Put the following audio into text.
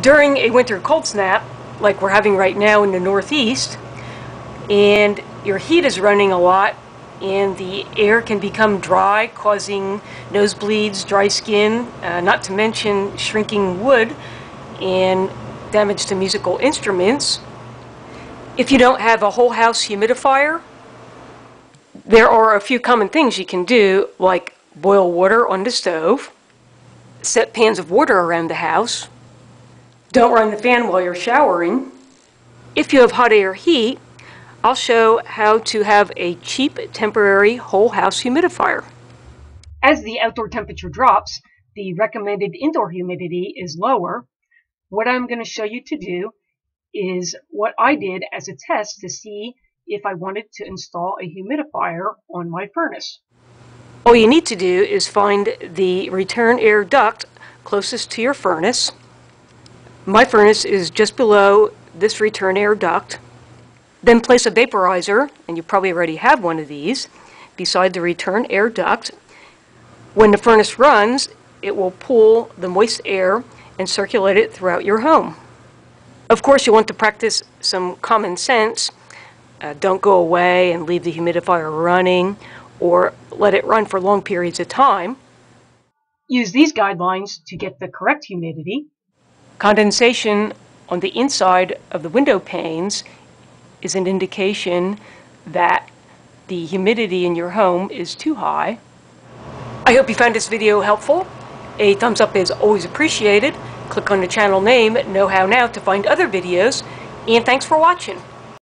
during a winter cold snap, like we're having right now in the Northeast, and your heat is running a lot, and the air can become dry, causing nosebleeds, dry skin, uh, not to mention shrinking wood and damage to musical instruments. If you don't have a whole house humidifier, there are a few common things you can do, like boil water on the stove, set pans of water around the house, don't run the fan while you're showering. If you have hot air heat, I'll show how to have a cheap temporary whole house humidifier. As the outdoor temperature drops, the recommended indoor humidity is lower. What I'm going to show you to do is what I did as a test to see if I wanted to install a humidifier on my furnace. All you need to do is find the return air duct closest to your furnace my furnace is just below this return air duct. Then place a vaporizer, and you probably already have one of these, beside the return air duct. When the furnace runs, it will pull the moist air and circulate it throughout your home. Of course, you want to practice some common sense. Uh, don't go away and leave the humidifier running or let it run for long periods of time. Use these guidelines to get the correct humidity. Condensation on the inside of the window panes is an indication that the humidity in your home is too high. I hope you found this video helpful. A thumbs up is always appreciated. Click on the channel name Know How Now to find other videos. And thanks for watching.